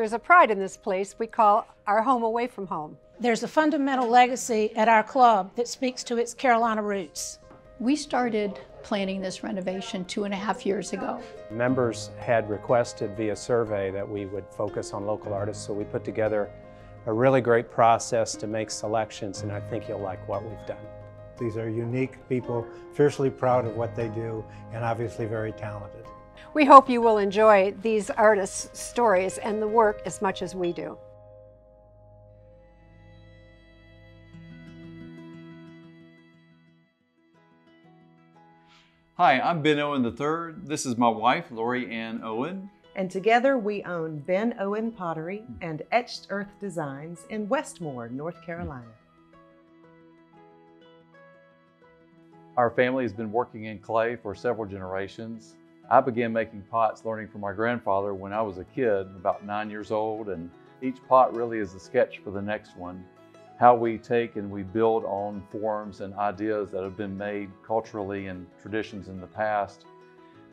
There's a pride in this place we call our home away from home. There's a fundamental legacy at our club that speaks to its Carolina roots. We started planning this renovation two and a half years ago. Members had requested via survey that we would focus on local artists, so we put together a really great process to make selections, and I think you'll like what we've done. These are unique people, fiercely proud of what they do, and obviously very talented. We hope you will enjoy these artists' stories and the work as much as we do. Hi, I'm Ben Owen III. This is my wife, LoriAnn Owen. And together we own Ben Owen Pottery and Etched Earth Designs in Westmoore, North Carolina. Our family has been working in clay for several generations. I began making pots learning from my grandfather when I was a kid, about nine years old, and each pot really is a sketch for the next one. How we take and we build on forms and ideas that have been made culturally and traditions in the past.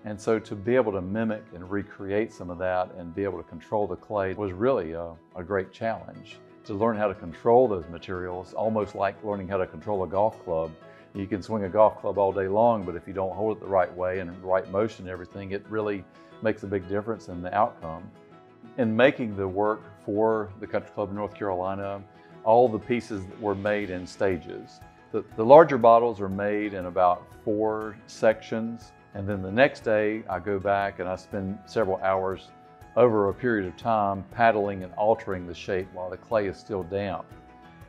And so to be able to mimic and recreate some of that and be able to control the clay was really a, a great challenge. To learn how to control those materials, almost like learning how to control a golf club, you can swing a golf club all day long, but if you don't hold it the right way and right motion and everything, it really makes a big difference in the outcome. In making the work for the Country Club of North Carolina, all the pieces were made in stages. The, the larger bottles are made in about four sections, and then the next day I go back and I spend several hours over a period of time paddling and altering the shape while the clay is still damp.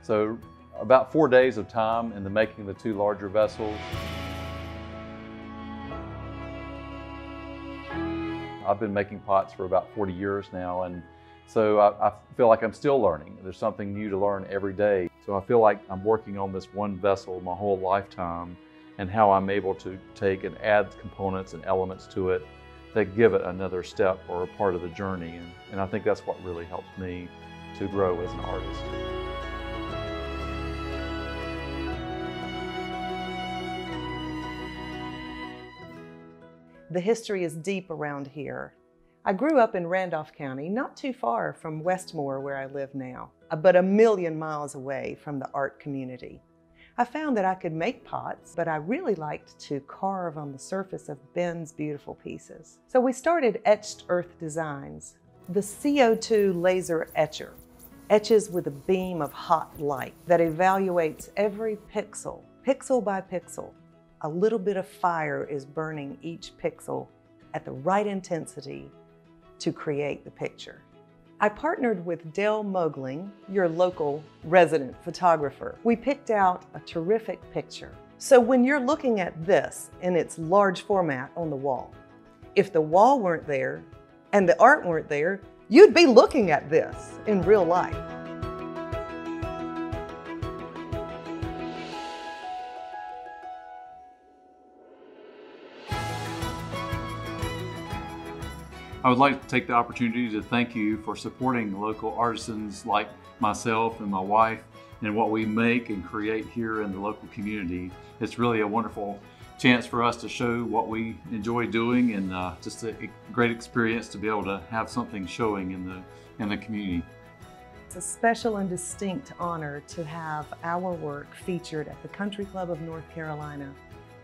So about four days of time in the making of the two larger vessels. I've been making pots for about 40 years now and so I, I, feel like I'm still learning. There's something new to learn every day. So I feel like I'm working on this one vessel my whole lifetime and how I'm able to take and add components and elements to it that give it another step or a part of the journey. And, and I think that's what really helps me to grow as an artist. The history is deep around here. I grew up in Randolph County, not too far from Westmoore where I live now, uh, but a million miles away from the art community. I found that I could make pots, but I really liked to carve on the surface of Ben's beautiful pieces. So we started Etched Earth Designs. The CO2 laser etcher etches with a beam of hot light that evaluates every pixel, pixel by pixel, a little bit of fire is burning each pixel at the right intensity to create the picture. I partnered with Dale Mogling, your local resident photographer. We picked out a terrific picture. So when you're looking at this in its large format on the wall, if the wall weren't there and the art weren't there, you'd be looking at this in real life. I would like to take the opportunity to thank you for supporting local artisans like myself and my wife and what we make and create here in the local community. It's really a wonderful chance for us to show what we enjoy doing and uh, just a great experience to be able to have something showing in the, in the community. It's a special and distinct honor to have our work featured at the Country Club of North Carolina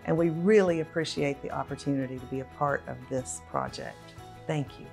and we really appreciate the opportunity to be a part of this project. Thank you.